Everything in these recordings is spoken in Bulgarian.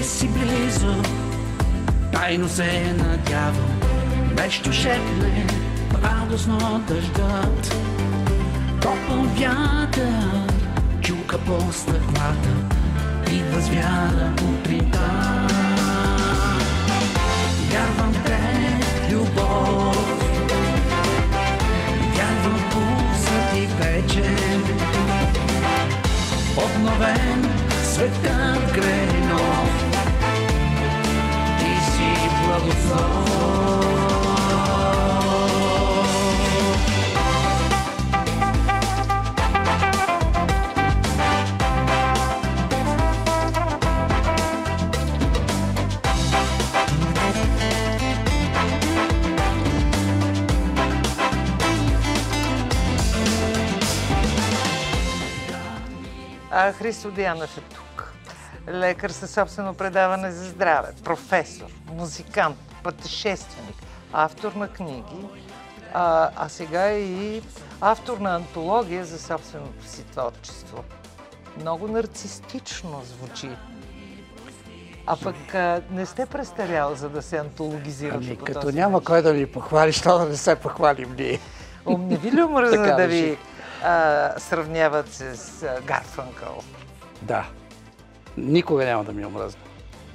ти си близо, тайно се надявам, нещо шепне радостно дъждът. Топъл вятър, чука по стъклата, идва звяра утринта. Вярвам те, любов, вярвам в пулсът ти вече. Обновен светът грее Христо Дианов е тук. Лекар със собствено предаване за здраве, професор, музикант, пътешественик, автор на книги, а, а сега е и автор на антология за собственото си творчество. Много нарцистично звучи. А пък а, не сте престарял, за да се антологизирате Ами, по като този няма начин. кой да ни похвали, що да не се похвалим ние. Ом, не ви ли омръзна да ви а, сравняват с а, Гарфанкъл? Да. Никога няма да ми омръзна.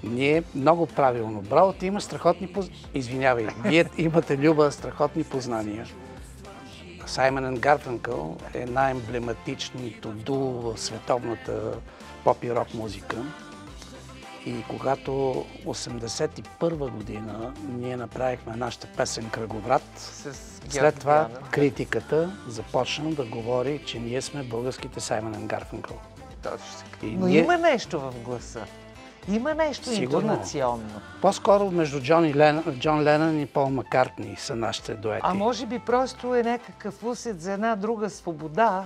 Ние много правилно. Браво, ти имаш страхотни поз... Извинявай, вие имате люба страхотни познания. Саймън Гарфанкъл е най-емблематичното дуо в световната поп и рок музика. И когато 81 година ние направихме нашата песен Кръговрат, след това критиката започна да говори, че ние сме българските Саймън Гарфанкъл. Точно. И Но ние- има нещо в гласа. Има нещо Сигурно. интонационно. По-скоро между Джон, и Лен... Джон Ленън и Пол Маккартни са нашите дуети. А може би просто е някакъв усет за една друга свобода,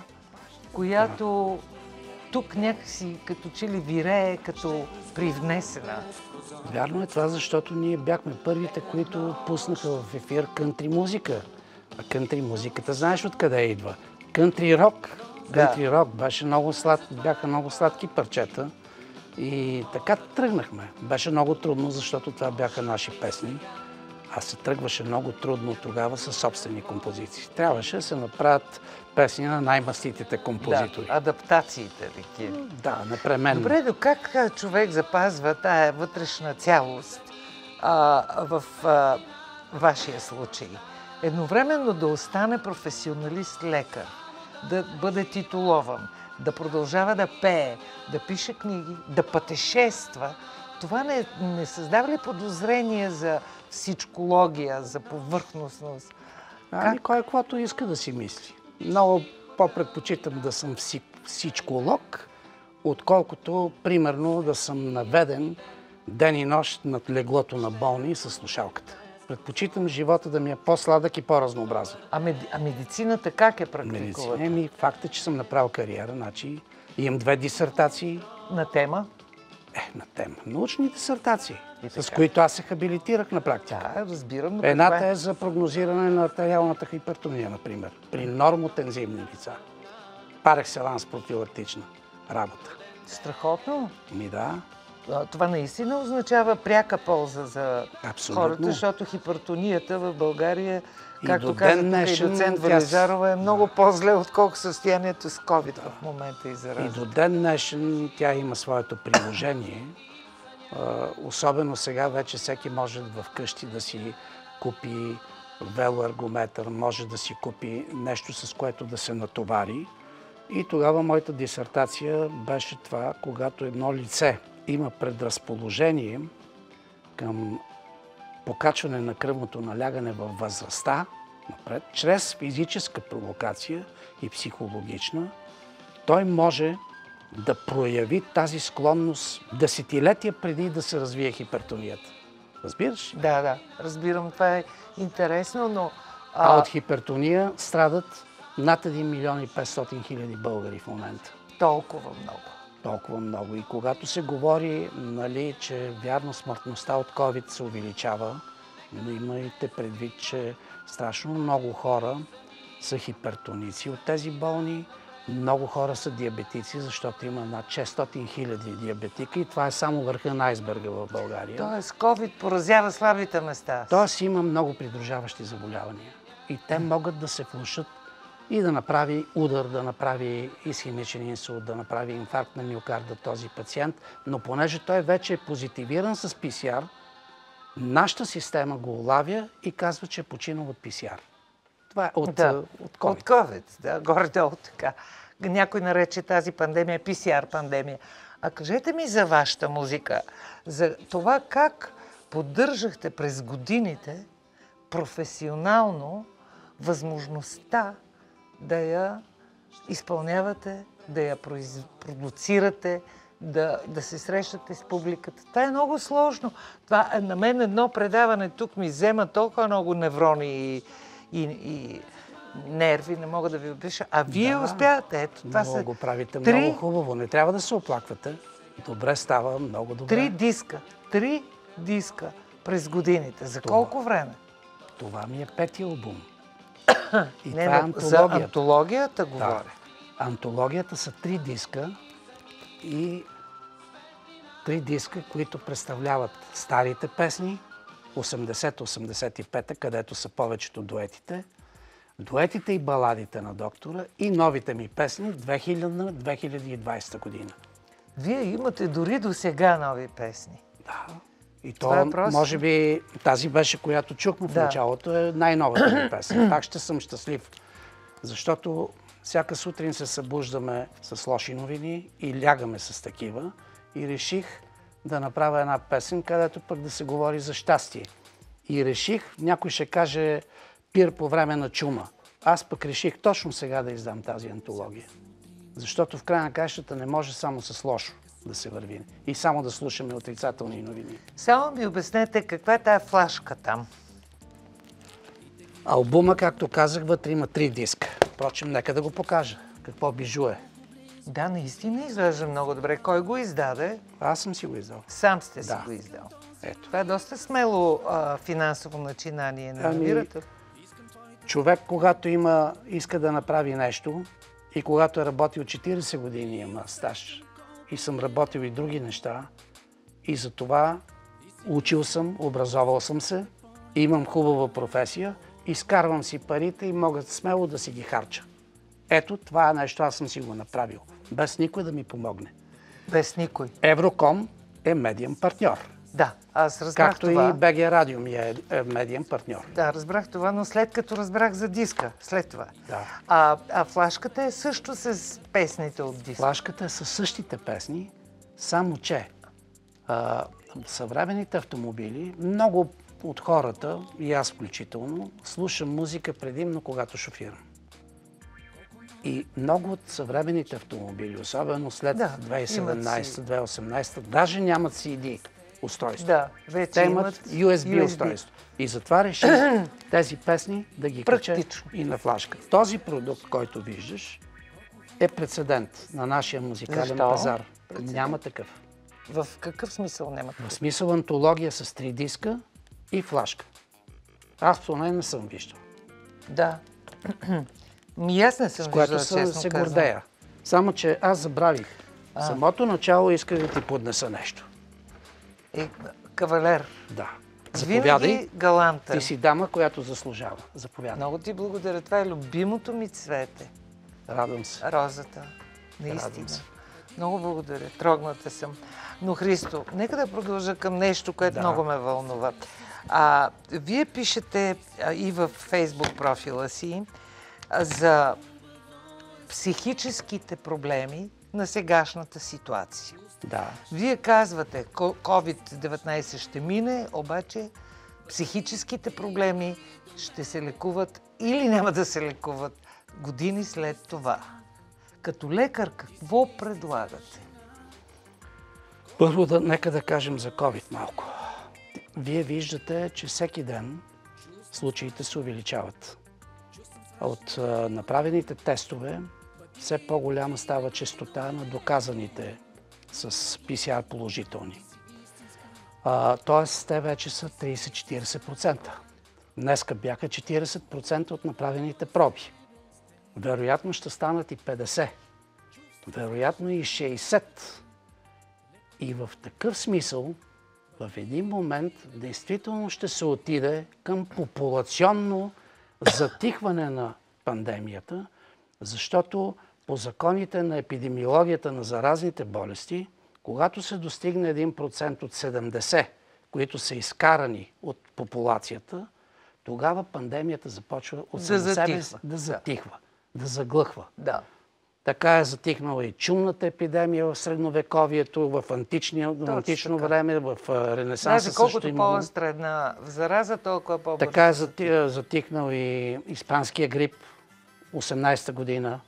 която тук някакси като че ли вирее, като привнесена. Вярно е това, защото ние бяхме първите, които пуснаха в ефир кънтри музика. А кънтри музиката знаеш откъде идва? Кънтри рок. Да. Кънтри рок беше много слад... бяха много сладки парчета. И така тръгнахме. Беше много трудно, защото това бяха наши песни. А се тръгваше много трудно тогава със собствени композиции. Трябваше да се направят песни на най-маститите композитори. Да, адаптациите такива. Да, непременно. Добре, но как човек запазва тая вътрешна цялост а, в а, вашия случай? Едновременно да остане професионалист-лекар, да бъде титулован, да продължава да пее, да пише книги, да пътешества. Това не, не създава ли подозрение за всичкология, за повърхностност? Ами кой каквото иска да си мисли. Много по-предпочитам да съм вси- всичколог, отколкото, примерно, да съм наведен ден и нощ над леглото на болни с слушалката. Предпочитам живота да ми е по-сладък и по-разнообразен. А, меди, а медицината как е Медицина. практикуват? Еми, факт е, че съм направил кариера. Значи, имам две дисертации На тема? е, на тема. Научни дисертации, с които аз се хабилитирах на практика. Да, разбирам. Но Едната е за прогнозиране на артериалната хипертония, например, при нормотензивни лица. Пар екселанс профилактична работа. Страхотно. Ми да, Това наистина означава пряка полза за Абсолютно. хората, защото хипертонията в България, И както каза тук и днешен доцент тя Валежарова, е много по-зле, отколкото състоянието с COVID в момента и и зараза. до ден днешен тя има своето приложение. Особено сега вече всеки може в къщи да си купи велоаргометър, може да си купи нещо с което да се натовари. И тогава моята дисертация беше това, когато едно лице има предразположение към покачване на кръвното налягане във възрастта, напред, чрез физическа провокация и психологична, той може да прояви тази склонност десетилетия преди да се развие хипертонията. Разбираш? Да, да, разбирам, това е интересно, но... А от хипертония страдат над 1 милион и 500 хиляди българи в момента. толкова много. Толкова много. И когато се говори, нали, че вярно смъртността от COVID се увеличава, но имайте предвид, че страшно много хора са хипертоници от тези болни, Много хора са диабетици, защото има над 600 хиляди диабетика и това е само върха на айсберга в България. Тоест, COVID поразява слабите места. Тоест има много придружаващи заболявания. И те могат да се влушат и да направи удар, да направи изхимичен инсулт, да направи инфаркт на миокарда този пациент. Но понеже той вече е позитивиран с ПСР, нашата система го улавя и казва, че е починал от ПСР. Това е от, Да, от COVID. От COVID, да, горе-долу така. Някой нарече тази пандемия PCR пандемия. А кажете ми за вашата музика, за това как поддържахте през годините професионално възможността да я изпълнявате, да я продуцирате, да, да се срещате с публиката. Това е много сложно. Това, е- на мен едно предаване тук ми взема толкова много неврони и, и, и нерви, не мога да ви опиша. А вие Да. успявате. Ето, това много са го правите три, много хубаво. Не трябва да се оплаквате. Добре става, много добре. три диска. Три диска през годините. За колко време? Това ми е пети албум. И Не, това е но за антологията. антологията Да. говоря. Антологията са три диска и три диска, които представляват старите песни, 80-85, където са повечето дуетите, дуетите и баладите на доктора и новите ми песни 2000-2020 година. Вие имате дори до сега нови песни. Да. И Това то, е просто- може би, тази беше, която чухме в Да. началото, е най-новата ми песен. Пак ще съм щастлив. Защото всяка сутрин се събуждаме с лоши новини и лягаме с такива. И реших да направя една песен, където пък да се говори за щастие. И реших, някой ще каже пир по време на чума. Аз пък реших точно сега да издам тази антология. Защото в края на кащата не може само с лошо да се върви и само да слушаме отрицателни новини. Само ми обяснете каква е тая флашка там. Албума, както казах, вътре има три диска. Впрочем, нека да го покажа. Какво бижу е. Да, наистина изглежда много добре. Кой го издаде? Аз съм си го издал. Сам сте си Да. го издал. Ето. Това е доста смело а, финансово начинание, не Ами, намирате? Човек, когато има, иска да направи нещо и когато е работил 40 години, има стаж и съм работил и други неща и за това учил съм, образовал съм се, имам хубава професия, изкарвам си парите и мога смело да си ги харча. Ето, това е нещо, аз съм си го направил, без никой да ми помогне. Без никой. Евроком е медиен партньор. Да, аз разбрах Както това. и БГ Радио ми е, е медиен партньор. Да, разбрах това, но след като разбрах за диска, след това. Да. А, а флашката е също с песните от диска. Флашката е със същите песни, само че а, съвременните автомобили, много от хората, и аз включително, слушам музика предимно когато шофирам. И много от съвременните автомобили, особено след Да, имат си. 2017-2018, даже нямат CD устройство. Да, вече Те имат имат USB, устройство. И затова реших тези песни да ги кача и на флашка. Този продукт, който виждаш, е прецедент на нашия музикален Защо? пазар. Няма такъв. В какъв смисъл няма? В смисъл антология с три диска и флашка. Аз поне не съм виждал. Да. Ми аз не съм С което виждала, се, честно се гордея. Само, че аз забравих. В самото начало исках да ти поднеса нещо. Е, кавалер. Да. Винаги Заповядай. галантен. Ти си дама, която заслужава. Заповядай. Много ти благодаря. Това е любимото ми цвете. Радвам се. Розата. Наистина. Се. Много благодаря. Трогната съм. Но, Христо, нека да продължа към нещо, което Да. много ме вълнува. А, вие пишете а, и в фейсбук профила си а, за психическите проблеми на сегашната ситуация. Да. Вие казвате, ко- COVID-19 ще мине, обаче психическите проблеми ще се лекуват или няма да се лекуват години след това. Като лекар, какво предлагате? Първо, да, нека да кажем за COVID малко. Вие виждате, че всеки ден случаите се увеличават. От а, направените тестове все по-голяма става честота на доказаните с PCR положителни. Тоест, те вече са 30-40%. Днеска бяха 40% от направените проби. Вероятно ще станат и 50. Вероятно и 60. И в такъв смисъл, в един момент, действително ще се отиде към популационно затихване на пандемията, защото по законите на епидемиологията на заразните болести, когато се достигне 1% от 70, които са изкарани от популацията, тогава пандемията започва от Да да себе затихва. да затихва, да заглъхва. Да. Така е затихнала и чумната епидемия в средновековието, в античния, в антично така. време, в Ренесанса Даже колкото имало. по-остра една зараза, толкова по-бързо. Така е зати- затихнал и испанския грип 18-та година,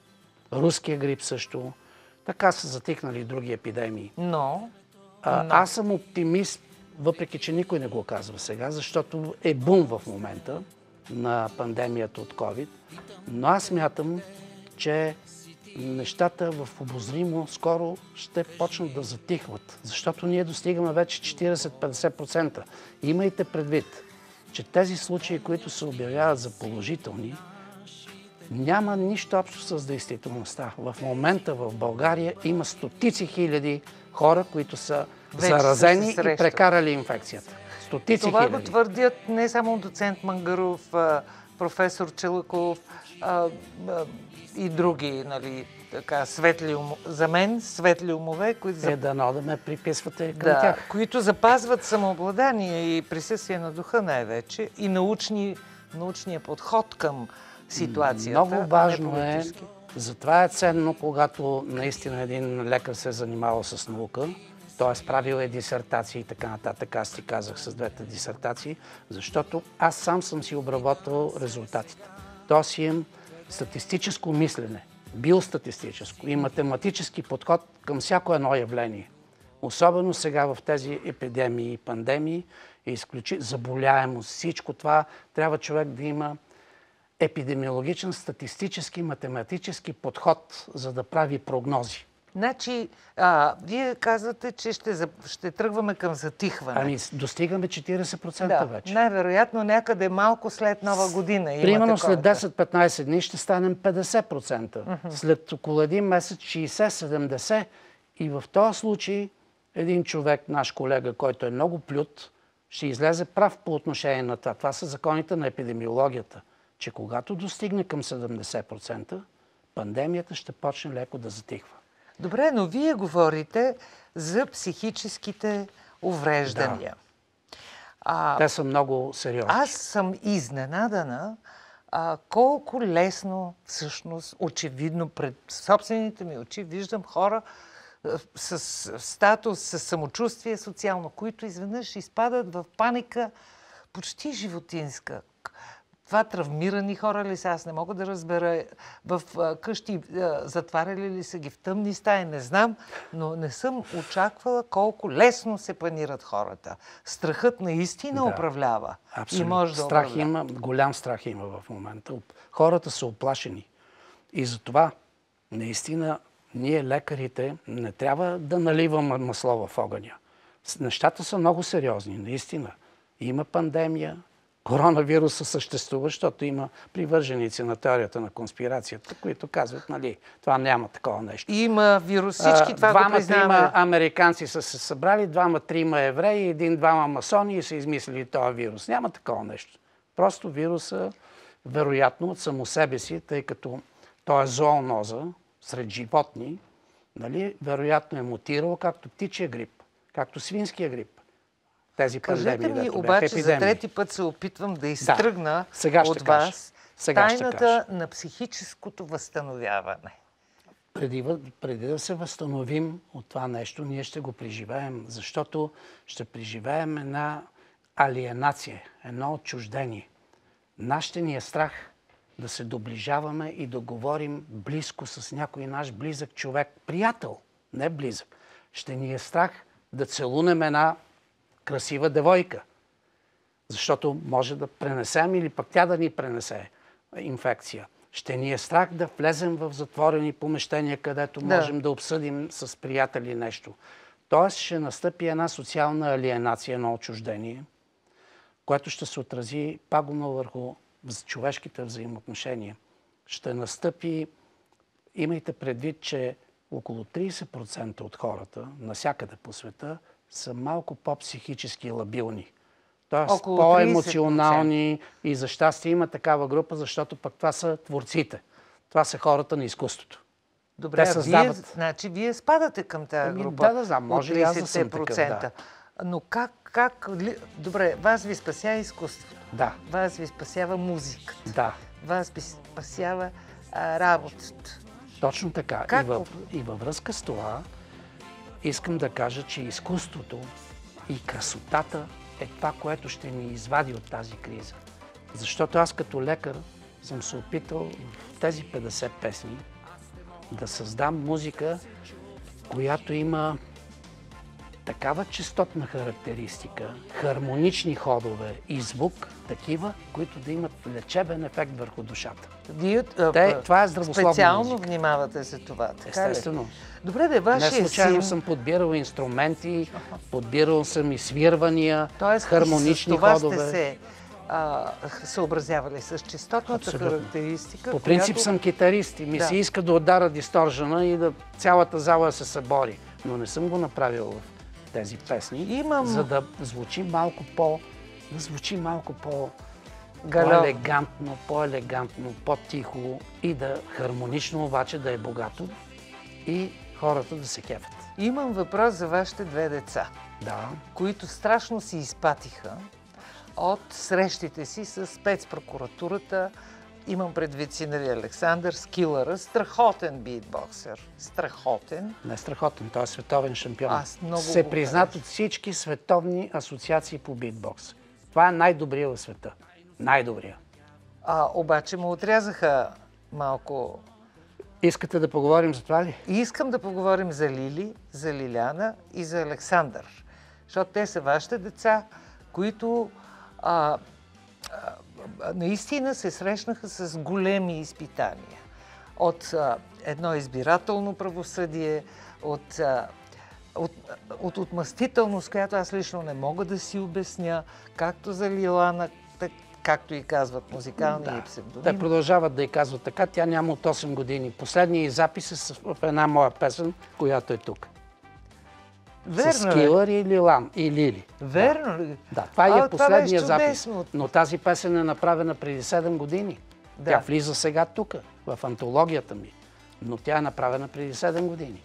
руския грип също. Така са затихнали и други епидемии. Но, А, аз съм оптимист, въпреки че никой не го казва сега, защото е бум в момента на пандемията от COVID. Но аз мятам, че нещата в обозримо скоро ще почнат да затихват, защото ние достигаме вече 40-50%. Имайте предвид, че тези случаи, които се обявяват за положителни, няма нищо общо с действителността. В момента в България има стотици хиляди хора, които са Вече са заразени и срещали. прекарали инфекцията. Стотици това го хиляди. твърдят не само доцент Мангаров, професор Челъков а, а, и други, нали, така, светли умо... за мен светли умове, които. Е, дано да ме приписвате към да, тях. които запазват самообладание и присъствие на духа най-вече и научни, научния подход към ситуацията. Много важно е, затова е ценно, когато наистина един лекар се е занимавал с наука, т.е. правил е дисертации и така нататък. Аз ти казах с двете дисертации, защото аз сам съм си обработвал резултатите. Тоест имам статистическо мислене, биостатистическо и математически подход към всяко едно явление. Особено сега в тези епидемии и пандемии, е изключи... заболяемост, всичко това, трябва човек да има епидемиологичен, статистически, математически подход, за да прави прогнози. Значи, а, вие казвате, че ще, за... ще тръгваме към затихване. Ами, достигаме 40% да, вече. най-вероятно някъде малко след нова година Примерно след 10-15 дни ще станем 50%. След около един месец 60-70%. И в този случай един човек, наш колега, който е много плют, ще излезе прав по отношение на това. Това са законите на епидемиологията, че когато достигне към 70%, пандемията ще почне леко да затихва. Добре, но вие говорите за психическите увреждания. А, Те са много сериозни. аз съм изненадана а, колко лесно, всъщност, очевидно, пред собствените ми очи виждам хора а, с статус, с самочувствие социално, които изведнъж изпадат в паника почти животинска. Това травмирани хора ли са? Аз не мога да разбера. В къщи затваряли ли са ги в тъмни стаи? Не знам, но не съм очаквала колко лесно се панират хората. Страхът наистина Да. управлява. И Абсолютно. може да страх управлява. има, голям страх има в момента. Хората са оплашени. И затова, наистина, ние лекарите не трябва да наливаме масло в огъня. Нещата са много сериозни, наистина. Има пандемия, коронавируса съществува, защото има привърженици на теорията на конспирацията, които казват, нали, това няма такова нещо. Има вирус. Всички това го двама, признаваме. трима американци са се събрали, двама, трима евреи, един-двама масони и са измислили този вирус. Няма такова нещо. Просто вируса, вероятно, от само себе си, тъй като той е зооноза сред животни, нали, вероятно е мутирал, както птичия грип, както свинския грип. Тези Кажете пандемии, ми, дето бяха обаче, за епидемии. трети път се опитвам да изтръгна Сега ще от кажа. вас Сега ще тайната на психическото възстановяване. преди, преди да се възстановим от това нещо, ние ще го преживеем, защото ще преживеем една алиенация, едно отчуждение. Нашите ни е страх да се доближаваме и да говорим близко с някой наш близък човек, приятел, не близък. Ще ни е страх да целунем една красива девойка, защото може да пренесем или пък тя да ни пренесе инфекция. Ще ни е страх да влезем в затворени помещения, където Да. можем да обсъдим с приятели нещо. Тоест ще настъпи една социална алиенация, едно отчуждение, което ще се отрази пагубно върху човешките взаимоотношения. ще настъпи, имайте предвид, че около 30% от хората навсякъде по света са малко по-психически лабилни. Тоест по-емоционални и за щастие има такава група, защото пък това са творците. Това са хората на изкуството. Добре, Те създават- вие, значи, вие спадате към тази Ами, група. да, да знам, може от и аз да съм такъв, 30%. да. Но как, как... ли- Добре, вас ви спася изкуството. Да, Вас ви спасява музиката. да, Вас ви спасява а, работата. точно така. Как И, във, и във връзка с това искам да кажа, че изкуството и красотата е това, което ще ни извади от тази криза. Защото аз като лекар съм се опитал в тези 50 песни да създам музика, която има такава частотна характеристика, хармонични ходове и звук, такива, които да имат лечебен ефект върху душата. Вие, Те- това е здравословна Специално музика. внимавате за това, така Естествено. ли? Добре, Не вашия случайно син... съм подбирал инструменти, подбирал съм и свирвания, Тоест, хармонични с това ходове. сте се а, съобразявали с частотната Абсолютно. характеристика, По принцип която... съм китарист и ми Да. се иска да удара дисторжена и да цялата зала се събори. Но не съм го направил в тези песни, Имам- за да звучи малко по... да звучи малко по... По-елегантно, по-елегантно, по-тихо и да хармонично обаче да е богато и хората да се кефят. Имам въпрос за вашите две деца, Да. които страшно си изпатиха от срещите си с спецпрокуратурата. Имам предвид си, нали, Александър Скилъра, страхотен битбоксер. Страхотен. Не страхотен, той е световен шампион. Аз много се признат от всички световни асоциации по битбокс. Това е най-добрия в света. Най-добрия. А, обаче му отрязаха малко Искате да поговорим за това ли? И искам да поговорим за Лили, за Лиляна и за Александър. Защото те са вашите деца, които а, а, наистина се срещнаха с големи изпитания. От а, едно избирателно правосъдие, от, а, от, от отмъстителност, която аз лично не мога да си обясня, както за Лилана, так, както и казват музикални и Те псевдоними. продължават да й казват така. Тя няма от 8 години. Последният й запис е в една моя песен, която е тук. С Верно е. Скилър и Лилан и Лили. Верно ли? Да, това А, е това беше последния запис. чудесно. Но тази песен е направена преди 7 години. Да. Тя влиза сега тук, в антологията ми. Но тя е направена преди 7 години.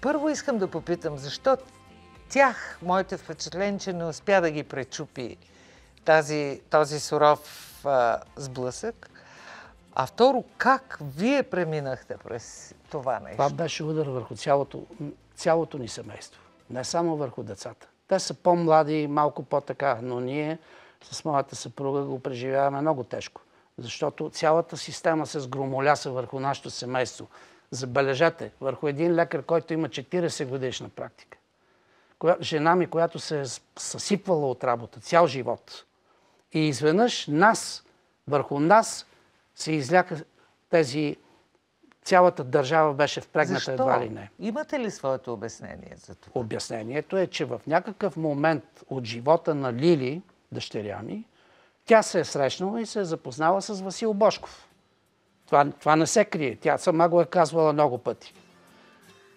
Първо искам да попитам, защо тях, моите впечатление, че не успя да ги пречупи тази, този суров а, сблъсък. А второ, как вие преминахте през това нещо? Това беше удар върху цялото, цялото ни семейство. Не само върху децата. Те са по-млади, малко по-така, но ние с моята съпруга го преживяваме много тежко. Защото цялата система се сгромоляса върху нашето семейство. Забележете, върху един лекар, който има 40 годишна практика. Коя, жена ми, която се е съсипвала от работа цял живот. И изведнъж нас, върху нас, се изляха тези... Цялата държава беше впрегната Защо? едва ли не. Имате ли своето обяснение за това? Обяснението е, че в някакъв момент от живота на Лили, дъщеря ми, тя се е срещнала и се е запознала с Васил Бошков. Това, това не се крие. Тя сама го е казвала много пъти.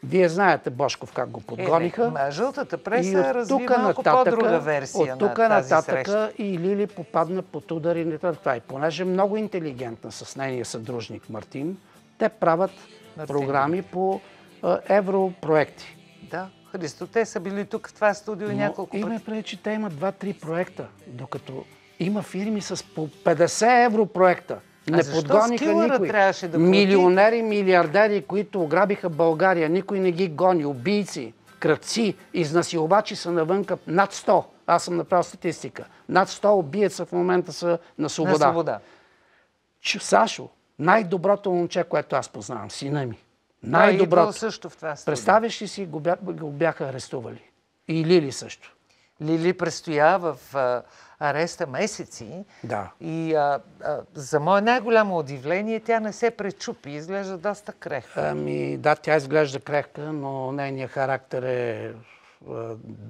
Вие знаете Бошков как го подгониха. Е, не, жълтата преса разви малко по-друга версия от тук на нататъка и Лили попадна под ударите на това. И понеже е много интелигентна с нейния съдружник Мартин, те правят програми по а, европроекти. Да, Христо, те са били тук в това студио Но няколко има пъти. преди, че те имат 2-3 проекта, докато има фирми с по 50 евро проекта. Не защо подгониха никой. да? Милионери, милиардери, които ограбиха България, никой не ги гони. Убийци, кръци, изнасилвачи са навънка над 100. Аз съм направил статистика. Над 100 убиеца в момента са на свобода. На свобода. Ч- Сашо, най-доброто момче, което аз познавам, сина ми. Е Най-доброто. също в това студио. Представяш ли си, го, бя, го бяха арестували. И Лили също. Лили престоя в а, ареста месеци Да. и а, а, за мое най-голямо удивление тя не се пречупи. Изглежда доста крехка. Ами, да, тя изглежда крехка, но нейният характер е, е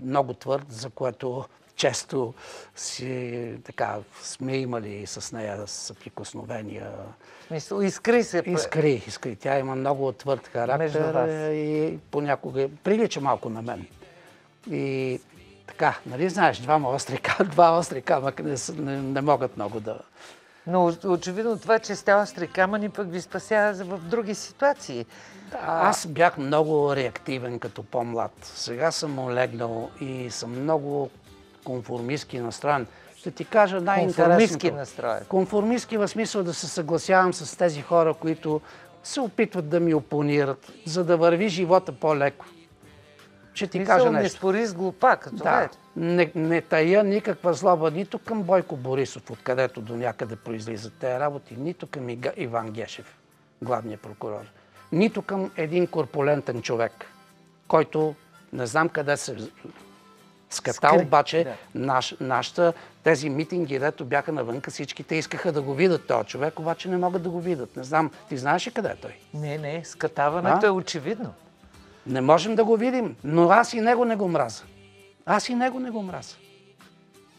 много твърд, за което често си така сме имали с нея съприкосновения. Мисъл, искри се. Искри, искри. Тя има много твърд характер и понякога прилича малко на мен. И така, нали знаеш, двама остри, два остри камъка не, не, не могат много да... Но очевидно това, че сте остри камъни, пък ви спасява в други ситуации. Да, аз бях много реактивен като по-млад. Сега съм олегнал и съм много конформистски настроен. Ще ти кажа най-интересното. Конформистски настроен. Конформистски в смисъл да се съгласявам с тези хора, които се опитват да ми опонират, за да върви живота по-леко. Ще ти кажа нещо. не спори с глупак. Да, е. не, не тая никаква злоба нито към Бойко Борисов, откъдето до някъде произлизат тези работи, нито към Иван Гешев, главният прокурор нито към един корпулентен човек, който не знам къде се ската, Скри. обаче да. наш, нашата, тези митинги, дето бяха навънка, всичките искаха да го видят този човек, обаче не могат да го видят. Не знам, ти знаеш ли къде е той? Не, не, скатаването а? е очевидно. Не можем да го видим, но аз и него не го мраза. Аз и него не го мраза.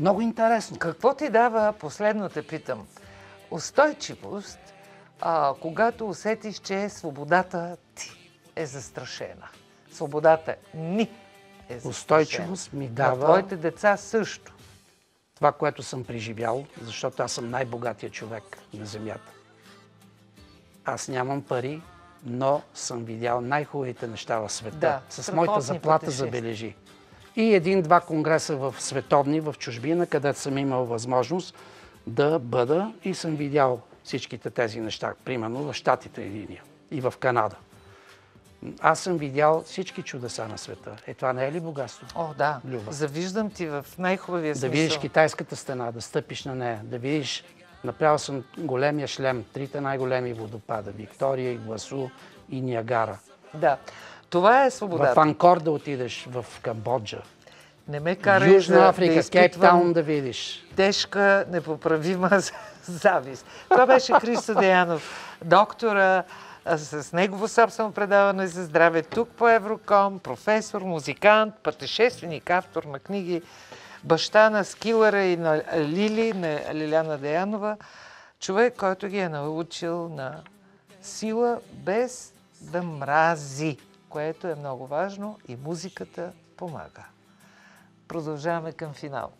Много интересно. Какво ти дава, последно те питам, устойчивост а, когато усетиш, че свободата ти е застрашена. Свободата ни е. Устойчивост ми дава... На твоите деца също. Това, което съм преживял, защото аз съм най-богатия човек на Земята. Аз нямам пари, но съм видял най-хубавите неща в света. Да, с моята заплата забележи. И един-два конгреса в световни, в чужбина, където съм имал възможност да бъда и съм видял всичките тези неща. Примерно в Штатите единия и в Канада. Аз съм видял всички чудеса на света. Е, това не е ли богатство? О, да. Люба. Завиждам ти в най-хубавия смисъл. Да видиш китайската стена, да стъпиш на нея, да видиш... Направил съм големия шлем, трите най-големи водопада. Виктория, и Гласу и Ниагара. Да. Това е свободата. В Анкор да отидеш, в Камбоджа. Не ме карай Южна Африка, да Кейптаун да видиш. Тежка, непоправима завист. Това беше Христо Деянов, доктора с негово собствено предаване за здраве тук по Евроком, професор, музикант, пътешественик, автор на книги, баща на Скилъра и на Лили, на Лиляна Деянова, човек, който ги е научил на сила без да мрази, което е много важно и музиката помага. Продължаваме към финал.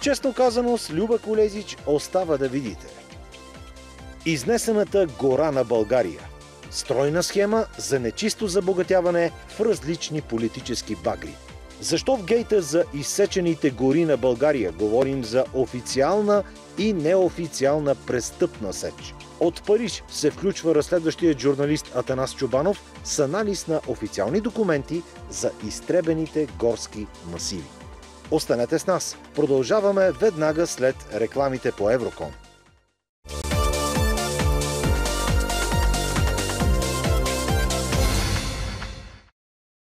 Честно казано, с Люба Колезич остава да видите. Изнесената гора на България. Стройна схема за нечисто забогатяване в различни политически багри. Защо в гейта за изсечените гори на България говорим за официална и неофициална престъпна сеч? От Париж се включва разследващият журналист Атанас Чубанов с анализ на официални документи за изтребените горски масиви. Останете с нас. Продължаваме веднага след рекламите по Евроком.